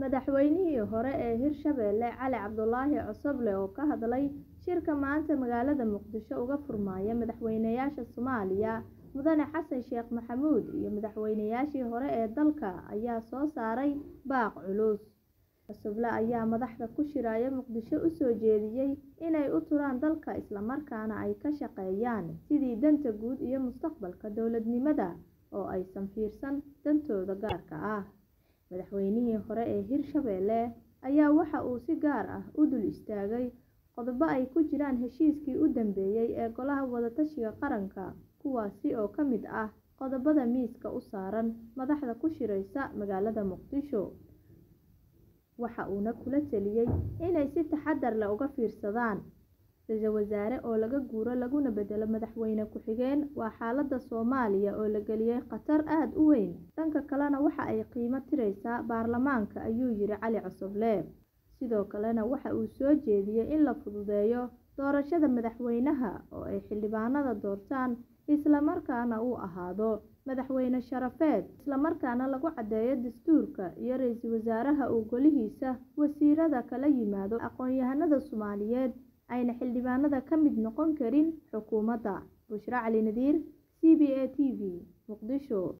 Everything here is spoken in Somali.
madaxweynihii hore ee hirshabelle cali cabdulaahi cosoble oo ka hadlay shirka maanta magaalada muqdisho uga furmaya madaxweynayaasha soomaaliya mudane xasan sheekh maxamuud iyo madaxweynayaashii hore ee dalka ayaa soo saaray baaq culus. Cosoble ayaa madaxda ku shiraya muqdisho u soo jeediyey inay u turaan dalka islamarkaana ay ka shaqeeyaan sidii danta guud iyo mustaqbalka dowladnimada oo aysan fiirsan dantooda gaarka ah madaxweynihii hore ee hirshabelle ayaa waxa uu si gaar ah u dul istaagay qodobo ay ku jiraan heshiiskii u dambeeyey ee golaha wadatashiga qaranka kuwaasi oo ka mid ah qodobada miiska u saaran madaxda ku shiraysa magaalada muqdisho waxa uuna kula taliyey inay si taxadar leh uga fiirsadaan ra'iisul wasaare oo laga guuro laguna bedelo madaxweyne ku-xigeen waa xaaladda soomaaliya oo la geliyey khatar aada u weyn. Dhanka kalena waxa ay qiimo tiraysaa baarlamaanka ayuu yiri cali cosoble sidoo kalena waxa uu soo jeediyey in la fududeeyo doorashada madaxweynaha oo ay xildhibaanada doortaan islamarkaana uu ahaado madaxweyne sharafeed. Islamarkaana lagu caddeeyo dastuurka iyo ra'iisul wasaaraha uu golihiisa wasiirada kala yimaado aqoon-yahanada soomaaliyeed ayna xildhibaanada ka mid noqon karin xukuumadda. Bushra cali nadiir c b a t v muqdisho